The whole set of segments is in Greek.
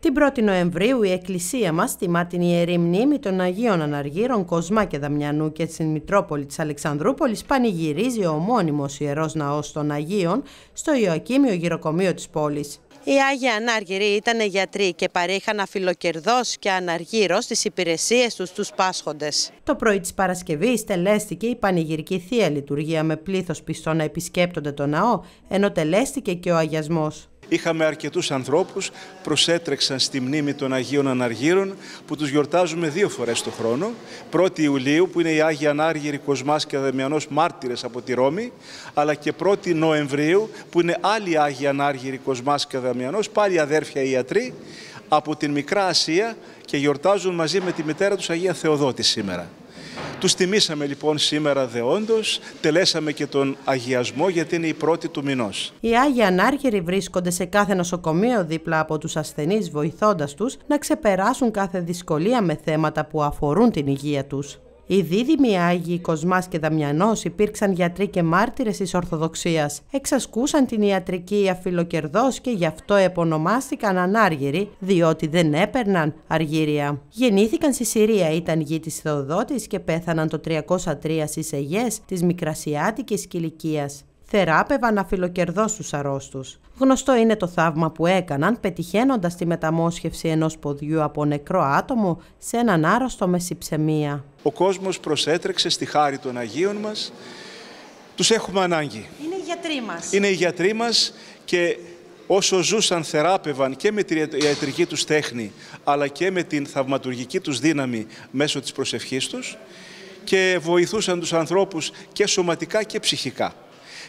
Την 1η Νοεμβρίου η Εκκλησία μας τιμά την Ιερή Μνήμη των Αγίων Αναργύρων Κοσμά και Δαμιανού και στην Μητρόπολη της Αλεξανδρούπολης πανηγυρίζει ο μόνιμος Ιερός Ναός των Αγίων στο Ιωακήμιο γυροκομείο της πόλης. Οι Άγιοι Ανάργυροι ήταν γιατροί και παρήχαν αφιλοκερδός και αναργύρο στις υπηρεσίες τους στους πάσχοντες. Το πρωί της Παρασκευής τελέστηκε η πανηγυρική Θεία Λειτουργία με πλήθος πιστών να επισκέπτονται το ναό, ενώ τελέστηκε και ο αγιασμός. Είχαμε αρκετούς ανθρώπους, προσέτρεξαν στη μνήμη των Αγίων Αναργύρων που τους γιορτάζουμε δύο φορές το χρόνο. 1η Ιουλίου που είναι οι Άγιοι Ανάργυροι Κοσμάς και Αδεμιανός μάρτυρες από τη Ρώμη, αλλά και 1η Νοεμβρίου που είναι άλλοι Άγιοι Ανάργυροι Κοσμάς και Αδεμιανός, πάλι αδέρφια ιατροί από την Μικρά Ασία και γιορτάζουν μαζί με τη μητέρα τους Αγία Θεοδότη σήμερα. Τους τιμήσαμε λοιπόν σήμερα δεόντως, τελέσαμε και τον αγιασμό γιατί είναι η πρώτη του μηνός. Οι Άγιοι Ανάρχεροι βρίσκονται σε κάθε νοσοκομείο δίπλα από τους ασθενείς βοηθώντας τους να ξεπεράσουν κάθε δυσκολία με θέματα που αφορούν την υγεία τους. Οι δίδυμοι Άγιοι Κοσμάς και Δαμιανός υπήρξαν γιατροί και μάρτυρες της Ορθοδοξίας. Εξασκούσαν την ιατρική αφιλοκερδός και γι' αυτό επωνομάστηκαν ανάργυροι, διότι δεν έπαιρναν αργύρια. Γεννήθηκαν στη Συρία, ήταν γη της Θεοδότης και πέθαναν το 303 στις Αιγές της Μικρασιάτικης Κιλικίας θεράπευαν αφιλοκερδό στους αρρώστους. Γνωστό είναι το θαύμα που έκαναν πετυχαίνοντας τη μεταμόσχευση ενός ποδιού από νεκρό άτομο σε έναν άρρωστο με συψεμία. Ο κόσμος προσέτρεξε στη χάρη των Αγίων μας. Τους έχουμε ανάγκη. Είναι οι γιατροί μας. Είναι οι γιατροί μας και όσο ζούσαν θεράπευαν και με την ιατρική τους τέχνη αλλά και με την θαυματουργική τους δύναμη μέσω της προσευχής τους και βοηθούσαν τους ανθρώπους και σωματικά και ψυχικά.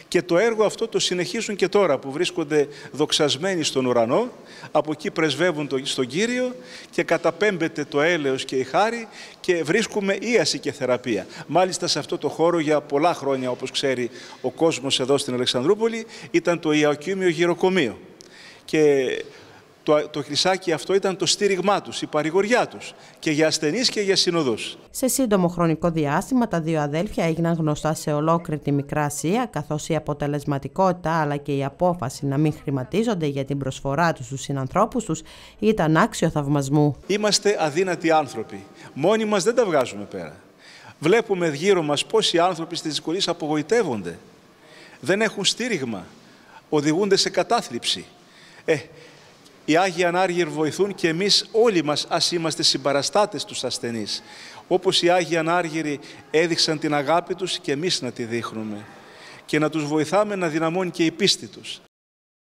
Και το έργο αυτό το συνεχίζουν και τώρα που βρίσκονται δοξασμένοι στον ουρανό, από εκεί πρεσβεύουν στον Κύριο και καταπέμπεται το έλεος και η χάρη και βρίσκουμε ίαση και θεραπεία. Μάλιστα σε αυτό το χώρο για πολλά χρόνια, όπως ξέρει ο κόσμος εδώ στην Αλεξανδρούπολη, ήταν το Ιαοκίμιο Γυροκομείο. Και το, το χρυσάκι αυτό ήταν το στήριγμά τους, η παρηγοριά τους και για ασθενείς και για συνοδούς. Σε σύντομο χρονικό διάστημα τα δύο αδέλφια έγιναν γνωστά σε ολόκληρη τη Μικρά Ασία καθώς η αποτελεσματικότητα αλλά και η απόφαση να μην χρηματίζονται για την προσφορά τους στους συνανθρώπους τους ήταν άξιο θαυμασμού. Είμαστε αδύνατοι άνθρωποι. Μόνοι μας δεν τα βγάζουμε πέρα. Βλέπουμε γύρω μας πόσοι άνθρωποι στις δυσκολίες απογοητεύονται. Δεν έχουν στήριγμα. Οδηγούνται σε κατάθλιψη. Ε, οι Άγιοι Ανάργυροι βοηθούν και εμείς όλοι μας ας είμαστε συμπαραστάτες τους ασθενείς. Όπως οι Άγιοι Ανάργυροι έδειξαν την αγάπη τους και εμείς να τη δείχνουμε και να τους βοηθάμε να δυναμώνει και η πίστη τους.